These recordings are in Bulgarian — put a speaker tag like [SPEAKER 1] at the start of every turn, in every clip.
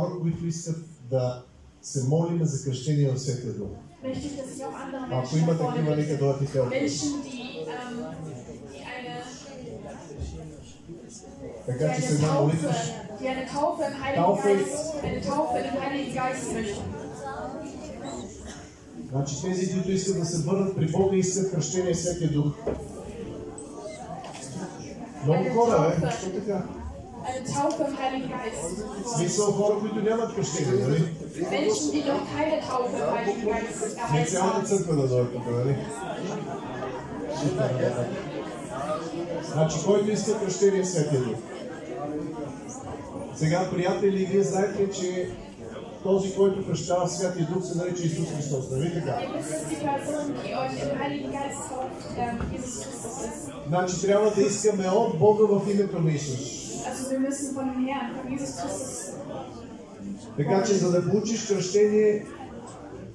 [SPEAKER 1] хора, които искат да се молим за кръщение в Светия Дух. Ако има такива, нека дойдат и те. Така че
[SPEAKER 2] Heiligen Geist möchten.
[SPEAKER 1] Значи тези, които искат да се върнат при Бога, искат кръщение в Светия Дух. Много хора, бе. Защо така?
[SPEAKER 2] Taufe im Heiligen Geist.
[SPEAKER 1] В Смисъл хора, които нямат кръщение, нали?
[SPEAKER 2] Menschen, die noch keine Taufe im Heiligen Geist haben.
[SPEAKER 1] църква да дойде тук, нали? Значи, който иска кръщение в Светия Дух. Сега, приятели, вие знаете, че този, който кръщава Святия Дух, се нарича Исус Христос, нали така? Значи, трябва да искаме от Бога в името на Исус.
[SPEAKER 2] Also wir müssen von dem Herrn, von Jesus Christus,
[SPEAKER 1] Така че, за да получиш кръщение,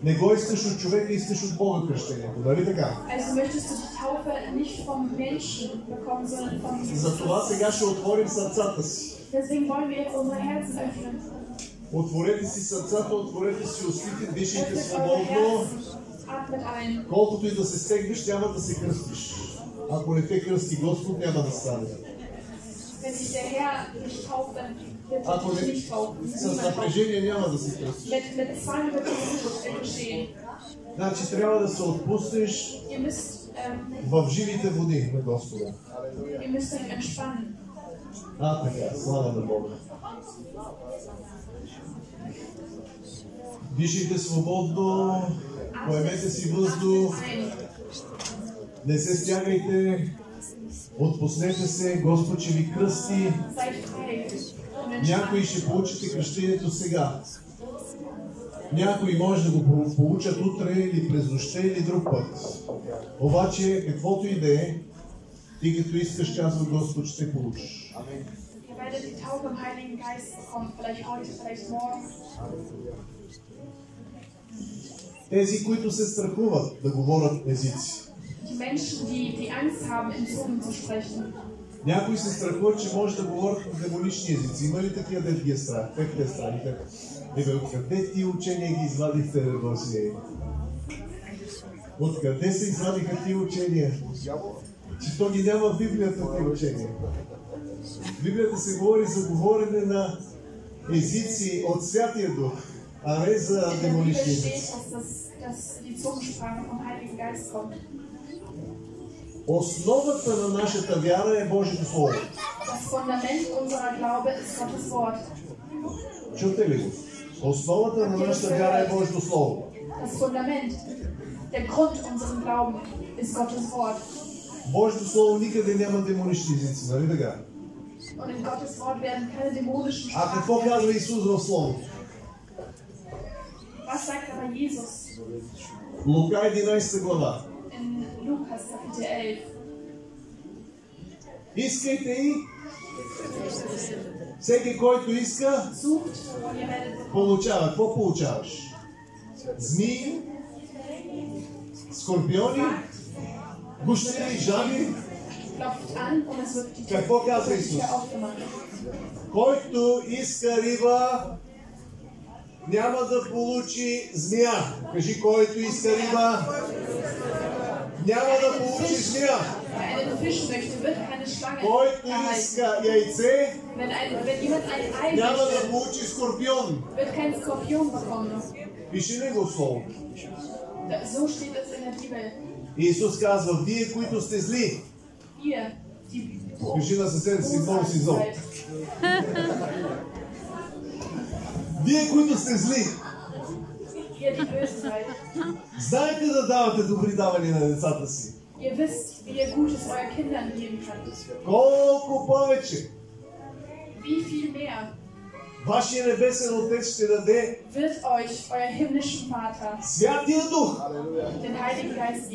[SPEAKER 1] не го искаш от човека, искаш от Бога кръщението, нали така? Затова сега ще отворим сърцата си. Отворете си сърцата, отворете си устите, дишайте свободно. Колкото и да се стегнеш, няма да се кръстиш. Ако не те кръсти Господ, няма да стане.
[SPEAKER 2] Wenn sich der Herr nicht tauft, dann wird
[SPEAKER 1] Ако не,
[SPEAKER 2] nicht taufen.
[SPEAKER 1] с напрежение няма да се кръстиш.
[SPEAKER 2] Mit, mit Zwang wird das nicht geschehen.
[SPEAKER 1] Значи трябва да се отпуснеш
[SPEAKER 2] Ihr müsst, ähm,
[SPEAKER 1] в живите води на Господа.
[SPEAKER 2] ihr müsst euch entspannen.
[SPEAKER 1] А, така, слава на Бога. Дишайте свободно, поемете си въздух,
[SPEAKER 2] Ein.
[SPEAKER 1] не се стягайте, отпуснете се, Господ ще ви кръсти. Някои ще получите кръщението сега. Някои може да го получат утре или през нощта или друг път. Обаче, каквото и да е, ти като искаш, казва Господ, ще получиш. Тези, които се страхуват да говорят езици.
[SPEAKER 2] Menschen, die, die Angst haben, in Zungen zu sprechen.
[SPEAKER 1] Някои се страхуват, че може да говорят на демонични езици. Има ли такива да ги е страх? Как те е страх? Ебе, откъде ти учения ги извадихте, бе, Босие? Откъде се извадиха ти учения? Че то ги няма в Библията ти учения. В Библията се говори за говорене на езици от Святия Дух, а не за демонични езици. Основата на нашата вяра е Божието Слово.
[SPEAKER 2] Das Fundament unserer Glaube ist Gottes Wort.
[SPEAKER 1] Чуте ли го? Основата на нашата вяра е Божието Слово.
[SPEAKER 2] Das Fundament, der Grund unserem Glauben ist Gottes Wort.
[SPEAKER 1] Божието Слово никъде няма демонични езици, нали така?
[SPEAKER 2] Und in Gottes Wort werden keine dämonischen
[SPEAKER 1] А
[SPEAKER 2] Sprachen.
[SPEAKER 1] какво казва Исус в Словото?
[SPEAKER 2] Was sagt aber Jesus
[SPEAKER 1] Лука 11 глава.
[SPEAKER 2] In Lukas Kapitel 11?
[SPEAKER 1] Искайте и всеки, който иска, получава. Какво получаваш? Змии, скорпиони, гущери, жаби. Какво казва Исус? Който иска риба, няма да получи змия. Кажи, който иска риба, няма да получи змия.
[SPEAKER 2] Wer einen Fisch möchte, wird keine Schlange
[SPEAKER 1] Който иска яйце, няма да получи скорпион.
[SPEAKER 2] wird kein Skorpion bekommen.
[SPEAKER 1] Пише ли го
[SPEAKER 2] Bibel.
[SPEAKER 1] Исус казва, вие, които сте зли, кажи на съседа си, много си зол. Вие, които сте зли,
[SPEAKER 2] ihr, die böse seid,
[SPEAKER 1] знаете да давате добри давания на децата си. Колко повече? Вашия небесен Отец ще даде Святия Дух,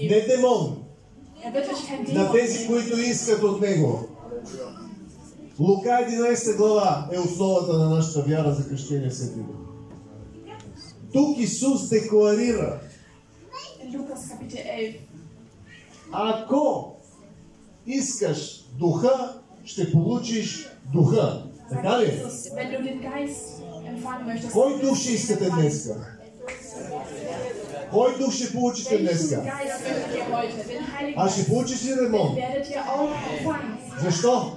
[SPEAKER 1] не демон, на тези, които искат от Него. Лука 11 глава е основата на нашата вяра за кръщение Светия Дух. Тук Исус декларира,
[SPEAKER 2] Kapitel 11.
[SPEAKER 1] ако искаш духа, ще получиш духа. Така ли? Кой дух ще искате днеска? Кой дух ще получите днеска?
[SPEAKER 2] Heiligen
[SPEAKER 1] А ще получиш ли
[SPEAKER 2] Den
[SPEAKER 1] ремонт? Защо?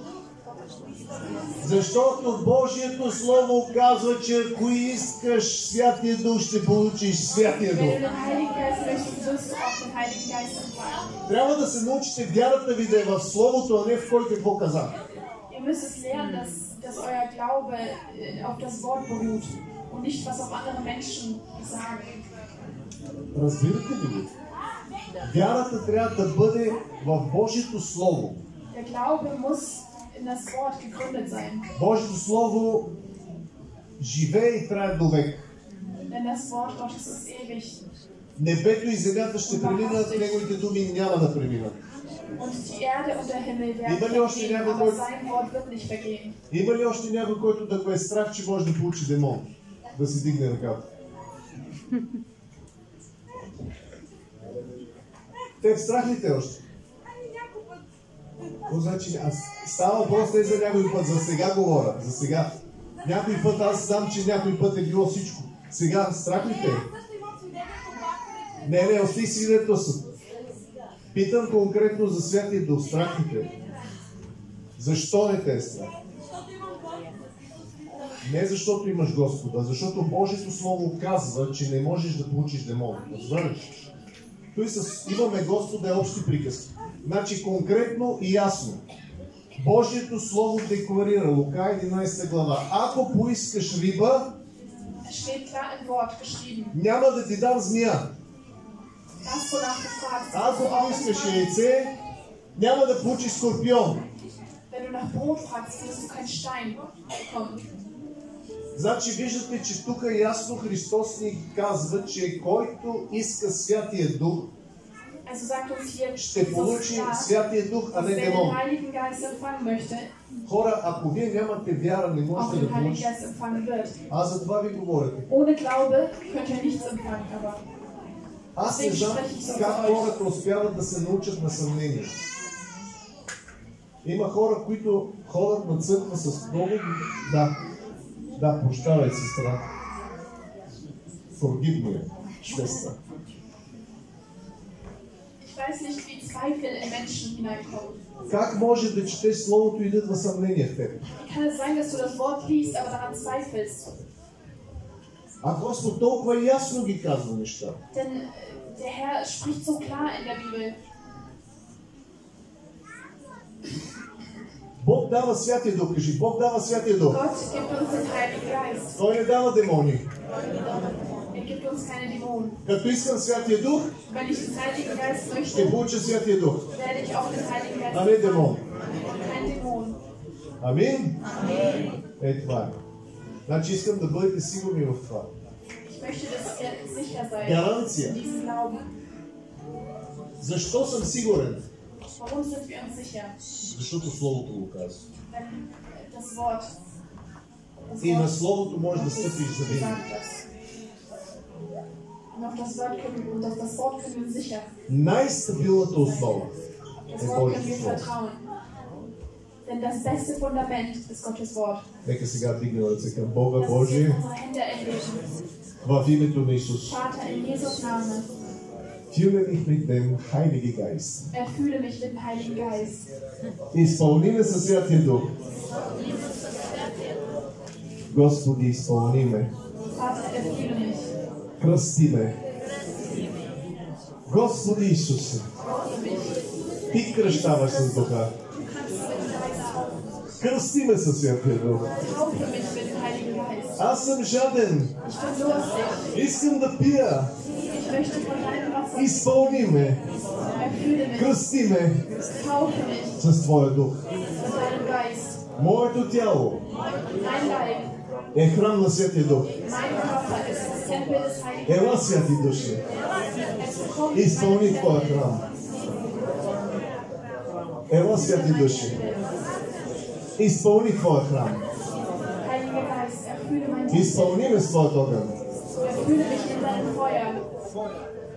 [SPEAKER 1] Защото Божието Слово казва, че ако искаш Святия Дух, ще получиш Святия Дух. Трябва да се научите вярата ви да е в Словото, а не в кой какво каза.
[SPEAKER 2] Äh.
[SPEAKER 1] Разбирате ли го? Вярата трябва да бъде в Божието Слово.
[SPEAKER 2] Der Glaube muss in das Wort gegründet sein.
[SPEAKER 1] Божието Слово живее и трае до век.
[SPEAKER 2] Denn das Wort Gottes ist ewig.
[SPEAKER 1] Небето и земята ще преминат, неговите думи няма да преминат. Има ли още някой, който-. Има ли още някой, който да го е страх, че може да получи демон? Да си дигне ръката. Те страх ли те още? Какво значи? Аз става въпрос не за някой път, за сега говоря, за сега. Някой път аз знам, че някой път е било всичко. Сега страх ли те? Не, не, остави свидетелството. Питам конкретно за Святия Дух. Страх ли те? Защо не те е страх? Не защото имаш Господа, защото Божието Слово казва, че не можеш да получиш демон. Разбираш? Той с имаме Господа е общи приказки. Значи конкретно и ясно. Божието Слово декларира, Лука 11 глава, ако поискаш риба,
[SPEAKER 2] geschrieben.
[SPEAKER 1] няма да ти дам змия. Ако поискаш яйце, няма да получиш скорпион. Значи виждате, че тук ясно Христос ни казва, че който иска Святия Дух,
[SPEAKER 2] Also sagt uns hier
[SPEAKER 1] ще получи Святия Дух, а не демон. Хора, ако вие нямате вяра, не можете да получите. Аз за това ви говоря.
[SPEAKER 2] Ohne Glaube könnt ihr nichts empfangen, aber
[SPEAKER 1] Аз не знам как хората успяват да се научат на съмнение. Има хора, които ходят на църква с много... Да, да, прощавай, сестра. Forgive me, сестра. Как може да четеш Словото и идва съмнение в теб? А Господ толкова ясно ги казва неща.
[SPEAKER 2] Äh, der Herr spricht so klar in der Bibel.
[SPEAKER 1] Бог дава Святия Дух, кажи, Бог дава Святия Дух.
[SPEAKER 2] Uns den Heiligen Geist.
[SPEAKER 1] Той не дава демони.
[SPEAKER 2] Er gibt uns keine Dämonen.
[SPEAKER 1] Като искам Святия Дух,
[SPEAKER 2] Wenn ich den Heiligen Geist möchte,
[SPEAKER 1] получа Святия Дух,
[SPEAKER 2] werde ich auch den Heiligen Geist
[SPEAKER 1] а не демон.
[SPEAKER 2] Kein Dämon.
[SPEAKER 1] Амин? Е, това е. Значи искам да бъдете сигурни в това.
[SPEAKER 2] Ich möchte, dass ihr sicher seid
[SPEAKER 1] Гаранция. Защо съм сигурен?
[SPEAKER 2] Warum sind wir uns sicher?
[SPEAKER 1] Защото Словото го казва.
[SPEAKER 2] Äh,
[SPEAKER 1] И на Словото можеш да стъпиш за винаги.
[SPEAKER 2] sagt das. Und auf das Wort können, und auf das Wort können wir sicher.
[SPEAKER 1] Най-стабилната основа
[SPEAKER 2] Das
[SPEAKER 1] е
[SPEAKER 2] Wort können wir
[SPEAKER 1] Божието Слово.
[SPEAKER 2] vertrauen. Denn das beste Fundament ist Gottes Wort.
[SPEAKER 1] Нека сега дигнем ръце към Бога
[SPEAKER 2] Lass uns
[SPEAKER 1] Божие
[SPEAKER 2] jetzt unsere Hände erheben.
[SPEAKER 1] в името на Исус.
[SPEAKER 2] Vater, in Jesu Namen,
[SPEAKER 1] Fülle mich mit dem Heiligen Geist.
[SPEAKER 2] erfülle mich mit dem Heiligen Geist.
[SPEAKER 1] Изпълни ме със Святия Дух. Господи, изпълни ме. Кръсти ме. Господи Исусе, Ти кръщаваш с Духа. Кръсти ме със Святия Дух. Аз съм жаден. Искам да пия. Изпълни ме. Кръсти ме с Твоя Дух. Моето тяло е храм на Святия Дух.
[SPEAKER 2] Mein Körper ist das Tempel des Heiligen
[SPEAKER 1] Ела, Святи Души,
[SPEAKER 2] Geistes. Komm,
[SPEAKER 1] изпълни
[SPEAKER 2] mein
[SPEAKER 1] Твоя
[SPEAKER 2] Tempel.
[SPEAKER 1] храм. Ела, Святи Души, изпълни Твоя храм.
[SPEAKER 2] Heiliger Geist, erfülle mein Tempel.
[SPEAKER 1] Изпълни ме с Твоят огън.
[SPEAKER 2] Erfülle mich in deinem Feuer.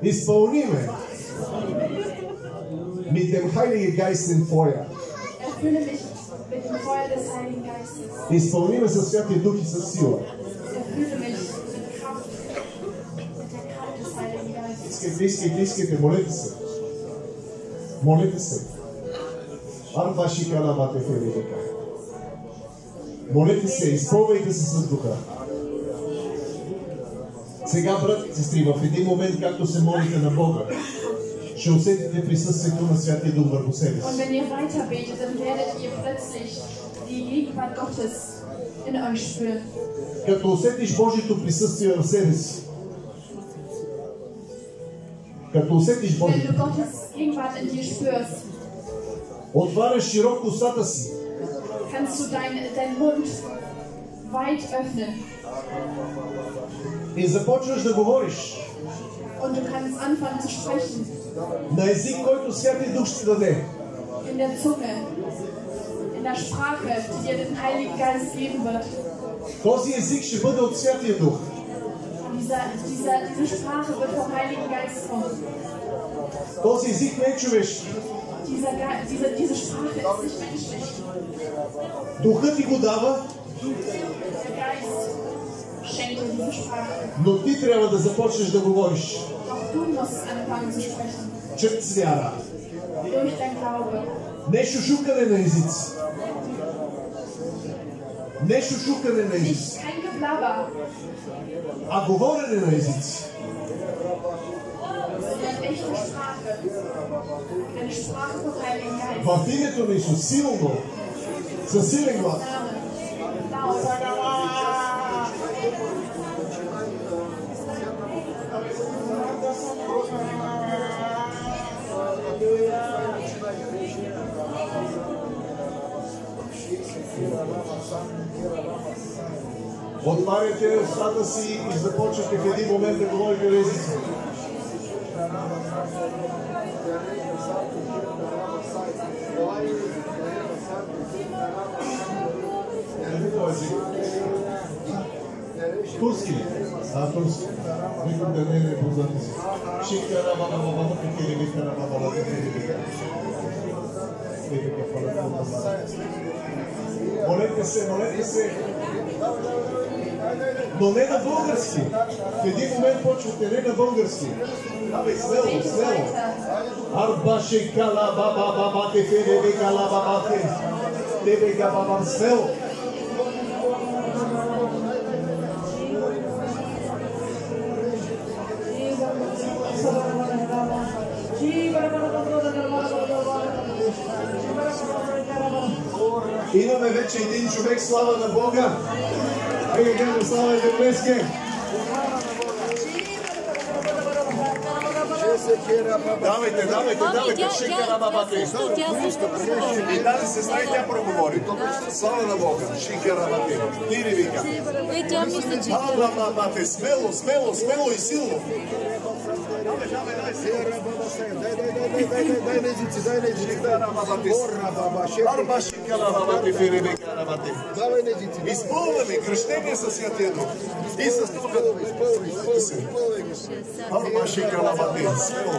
[SPEAKER 1] Изпълни ме. Mit dem Heiligen Geist in Feuer.
[SPEAKER 2] Erfülle mich mit dem Feuer des Heiligen Geistes.
[SPEAKER 1] Изпълни ме със Святия Дух и със сила. Искайте, искайте, искайте, молете се. Молете се. Арбаши калабате феридека. Молете се, изпълвайте се с духа. Сега, брат и сестри, в един момент, както се молите на Бога, ще усетите присъствието на Святия Дух върху себе си. Като усетиш Божието присъствие в себе си, като усетиш
[SPEAKER 2] Wenn
[SPEAKER 1] Божието,
[SPEAKER 2] du Gottes Gegenwart in dir spürst,
[SPEAKER 1] отваряш широко устата си
[SPEAKER 2] kannst du dein, deinen Mund weit öffnen
[SPEAKER 1] и започваш да говориш
[SPEAKER 2] und du kannst anfangen zu sprechen
[SPEAKER 1] на език, който Святия Дух ще даде.
[SPEAKER 2] in der Zunge, in der Sprache, die dir den Heiligen Geist geben wird.
[SPEAKER 1] Този език ще бъде от Святия Дух.
[SPEAKER 2] Dieser, dieser, diese Sprache wird vom Heiligen Geist kommen.
[SPEAKER 1] Този език не е човешки.
[SPEAKER 2] Dieser, diese, diese Sprache ist nicht menschlich.
[SPEAKER 1] Духът ти го дава,
[SPEAKER 2] Der Geist schenkt dir diese Sprache.
[SPEAKER 1] но ти трябва да започнеш да говориш.
[SPEAKER 2] Auch du musst anfangen zu sprechen.
[SPEAKER 1] Чрез вяра.
[SPEAKER 2] Durch dein Glaube.
[SPEAKER 1] Не шушукане на езици. Не шушукане на езици, а говорене на езици. В името на Исус, силно, със силен глас.
[SPEAKER 2] Name. Laut.
[SPEAKER 1] Отваряте устата си и започвате в един момент да говорите на езици. Е? Турски ли? А, турски. Викам да не е непознат език. Шикара баба баба баба кикери викара баба баба кикери викара. И така, пара, баба, баба. Молете се, молете се. Но не на български. В един момент почвате не на български. Абе, смело,
[SPEAKER 2] Bete
[SPEAKER 1] смело.
[SPEAKER 2] weiter.
[SPEAKER 1] Арбаше кала баба баба те феде кала баба те. Тебе га баба смело. Имаме вече един човек, слава на Бога. Нека кажем слава Европейски. Давайте, давайте, давайте,
[SPEAKER 3] тя,
[SPEAKER 1] на бабата.
[SPEAKER 3] тя също
[SPEAKER 1] И тази сестра и тя проговори. Слава на Бога. Рабате. Ти ли вика?
[SPEAKER 3] Е, тя мисля, че
[SPEAKER 1] Ала бабате. Смело, смело, смело и силно. Арба на. Изпълнаме кръщение със Святия Дух. И с Духа. На бабате. Смело.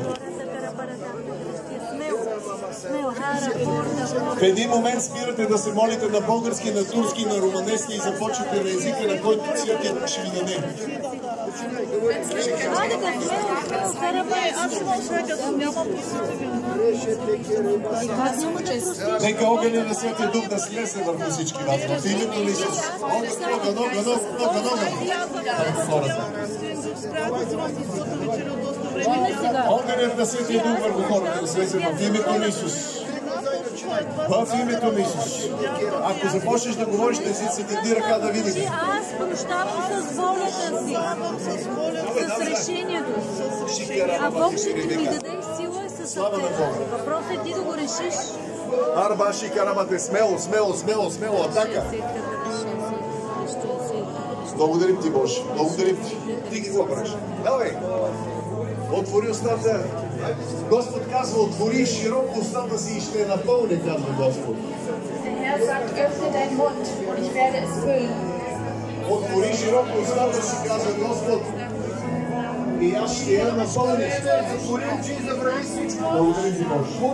[SPEAKER 1] В един момент спирате да се молите на български, на турски, на руманески и започвате на езика, на който Святия Дух ще ви даде. Нека огъня на Святия Дух да слезе върху всички вас. В името на Исус. Огън, огън, огън, огън, огън. Огънят на Святия Дух върху хората да слезе в името на Исус. В името на Исус. Ако започнеш да говориш на езици, ти ръка да видиш.
[SPEAKER 3] Че аз прощавам с волята си, с решението си. А Бог ще ти ми даде сила и
[SPEAKER 1] на
[SPEAKER 3] сърцето. Въпросът е ти да го решиш.
[SPEAKER 1] Арбаши карабате, смело, смело, смело, смело, атака. Благодарим ти, Боже. Благодарим ти. Ти ги какво правиш? Давай. Отвори устата. Господ казва, отвори широко устата си и ще я напълня, казва Господ. Отвори широко устата си, казва Господ. И аз ще я напълня. Отвори очи и забрави всичко. Благодаря ти, Боже.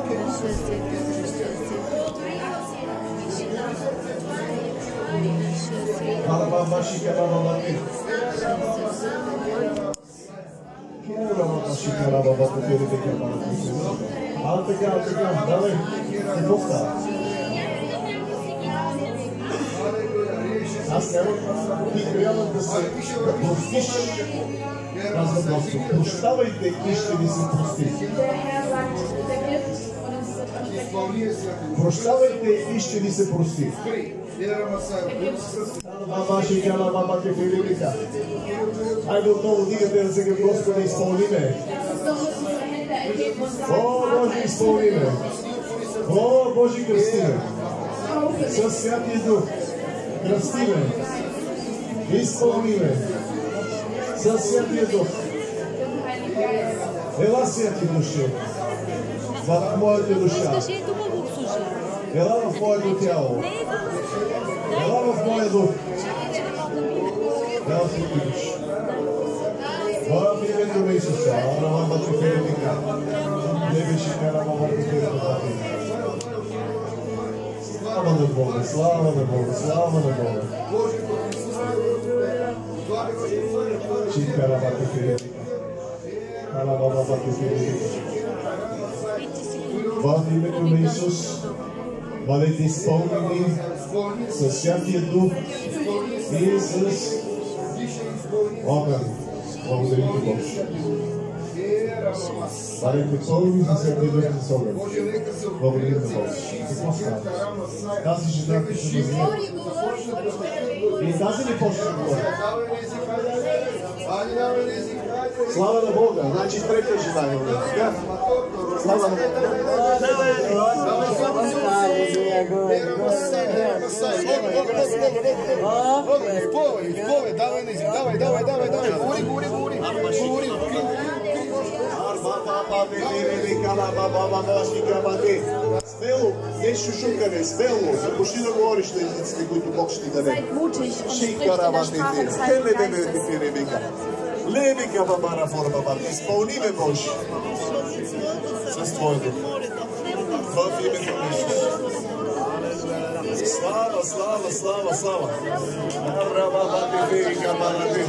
[SPEAKER 1] Е баба, баба, шика, баба, баба. Kerala nasıl Kerala babası geri de Kerala. Artık artık artık. Çok da.
[SPEAKER 2] Aslında bir uyanıklısı bozmuş. Nasıl bozmuş? Поставайте кишкивиси пусти.
[SPEAKER 1] Прощавайте и ще ви се прости.
[SPEAKER 2] Babacigala, babacifilica. Aí botou o dia dele,
[SPEAKER 1] sei que gosto de Spaulime. Oh, Boji Spaulime.
[SPEAKER 2] Oh, Boji
[SPEAKER 1] Cristine. Seu Seati do Cristine. Spaulime. Seu Seati do. Ela
[SPEAKER 2] sente no com
[SPEAKER 1] a morrer do chão. Ela não
[SPEAKER 3] foi do Tiaó. Ela
[SPEAKER 1] não foi do. É
[SPEAKER 3] o seguinte. Ora,
[SPEAKER 1] filha do bem social,
[SPEAKER 3] ela não vai te verificar. Deve
[SPEAKER 1] chegar a mamãe do teu Слава на do слава на Бога, слава на Бога. Чика раба теферика. Раба раба теферика. Во името на social бъдете изпълнени със Святия Дух и с огън. Благодарим ти, Боже. Бъдете пълни със Святия Дух и с огън. Благодарим ти, Боже. Какво става? Тази жена, която се възьме. И тази ли почне да говори? Слава на Бога. Значи трета жена. Така? Слава на Бога.
[SPEAKER 4] Пове, пове, давай на излик, давай, давай, давай, давай. Гори, гори, гори. Гори, откри.
[SPEAKER 1] Смело, не шушукане, смело. Започни да говориш на езиците, които Бог ще ти даде.
[SPEAKER 2] Шикарабати, хеле, бебе,
[SPEAKER 1] ти ребика. Левика бабара форма баб. Изпълни ме Боже. С Твоето. В името на Исус. Slava, slava, slava, slava. Rava, bati, fika, bati.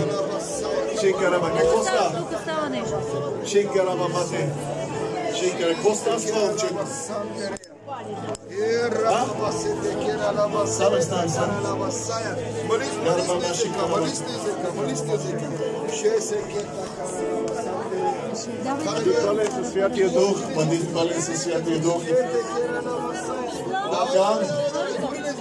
[SPEAKER 1] Šikarama, ne kosta. Šikarama, bati. Šikare, kosta slovček. Rava
[SPEAKER 3] se tekera lava
[SPEAKER 1] sada stan san.
[SPEAKER 3] Se
[SPEAKER 1] Hvala se Sveti Duh, pa Sveti Duh.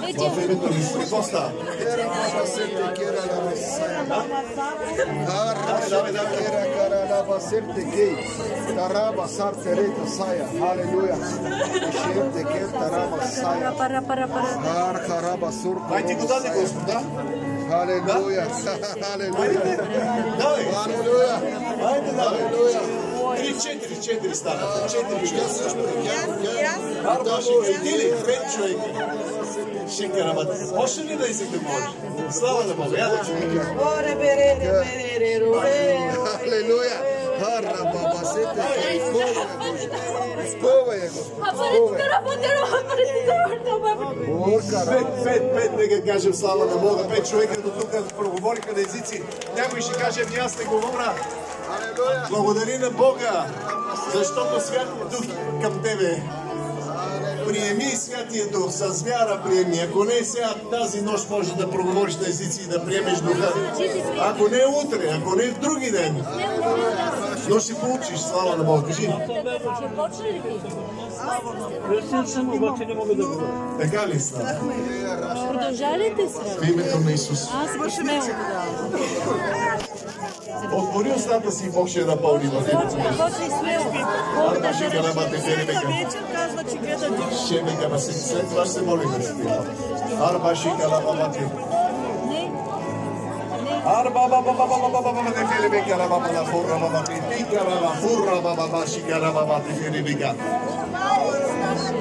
[SPEAKER 2] Seid mutig und spricht
[SPEAKER 1] Шика
[SPEAKER 2] in der
[SPEAKER 1] рабати
[SPEAKER 2] Sprache
[SPEAKER 1] ти,
[SPEAKER 2] des
[SPEAKER 1] хеле
[SPEAKER 2] Heiligen
[SPEAKER 1] бебе ти
[SPEAKER 2] Geistes.
[SPEAKER 1] ти ребека. Левика бабара форма баба, изпълни ме Боже. С Твоя дух. В името на Исус. Слава, слава, слава, слава. Раба бати вика барати. Шика раба, какво става?
[SPEAKER 3] Тук става нещо.
[SPEAKER 1] Шика раба бати. Шика, какво става с това момчето? Става, става, става.
[SPEAKER 3] Давай,
[SPEAKER 1] Бъди пълен със Святия Дух, бъди пълен със Святия Дух. Така, в името на Исус. Какво става? Давай, давай, давай.
[SPEAKER 3] пара, пара, пара, пара.
[SPEAKER 1] Дай ти го даде Господ, да?
[SPEAKER 4] Halleluja.
[SPEAKER 1] Айде,
[SPEAKER 4] Halleluja.
[SPEAKER 1] давай.
[SPEAKER 4] Halleluja.
[SPEAKER 1] Айде, давай.
[SPEAKER 4] Halleluja.
[SPEAKER 1] Три, четири, четири станаха. Четири
[SPEAKER 4] Тя
[SPEAKER 1] човека.
[SPEAKER 4] също тя,
[SPEAKER 1] Арба четири, пет човека. Шика работа. Може ли да език да говориш? Слава на Бога. Я да чуя.
[SPEAKER 4] Halleluja. Harra baba sete Спъвай го.
[SPEAKER 3] Апари тук работя, апари тук работя.
[SPEAKER 4] Оркара.
[SPEAKER 1] Пет, пет, пет, нека кажем слава на Бога. Пет човека до тук проговориха на езици. Някой ще каже, ами аз не говоря. Благодари на Бога, защото Святия Дух към тебе. Приеми Святия Дух, с вяра приеми. Ако не сега тази нощ може да проговориш на езици и да приемеш Духа. Ако не утре, ако не в други ден, Još si poučiš, slava na Бог, кажи.
[SPEAKER 5] Ресен съм, обаче не мога да говоря.
[SPEAKER 1] Така ли са?
[SPEAKER 3] Продължавайте се.
[SPEAKER 1] В името на Исус.
[SPEAKER 3] Аз вършим да.
[SPEAKER 1] Отвори устата си, Бог ще напълни в името на Исус. Арна ще
[SPEAKER 6] га намате перебека.
[SPEAKER 1] Ще ме га на сърце, това ще молим. Арба ще га намате. Arbaba baba baba baba baba de fili bika la baba la furra baba bika la furra baba bashika la baba de fili bika.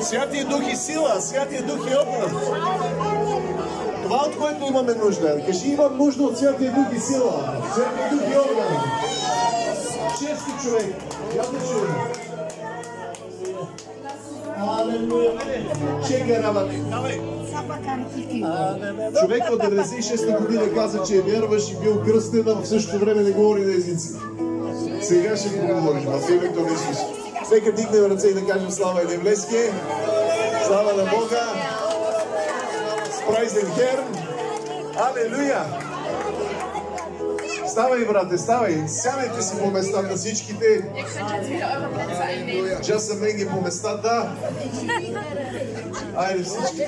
[SPEAKER 1] Святи Дух и сила, Святи Дух и образ. Това, от което имаме нужда. Кажи, имам нужда от Святия Дух и сила. Святия Дух и образ. Чести човек. Ясно човек. Чека. Човек от 96-та година каза, че е вярваш и бил кръстен, а в същото време не говори на езици. Сега ще го говориш в името на Исус. Нека дигнем ръце и да кажем слава Елевлеске. Слава на Бога. Спрайзен Херн. Алелуя. Ставай, брате, ставай. Сядайте си по местата всичките.
[SPEAKER 2] Plätze einnehmen.
[SPEAKER 1] Джаса Менги по местата. Айде всички.